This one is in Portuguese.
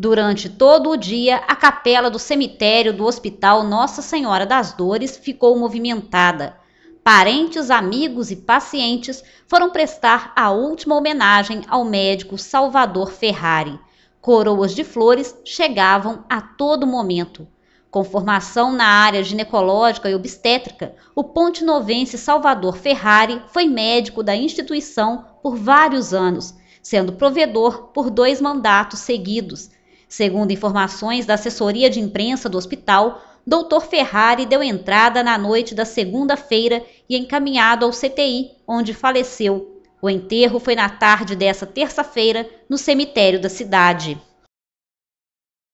Durante todo o dia, a capela do cemitério do Hospital Nossa Senhora das Dores ficou movimentada. Parentes, amigos e pacientes foram prestar a última homenagem ao médico Salvador Ferrari. Coroas de flores chegavam a todo momento. Com formação na área ginecológica e obstétrica, o ponte-novense Salvador Ferrari foi médico da instituição por vários anos, sendo provedor por dois mandatos seguidos. Segundo informações da assessoria de imprensa do hospital, Dr. Ferrari deu entrada na noite da segunda-feira e encaminhado ao CTI, onde faleceu. O enterro foi na tarde dessa terça-feira, no cemitério da cidade.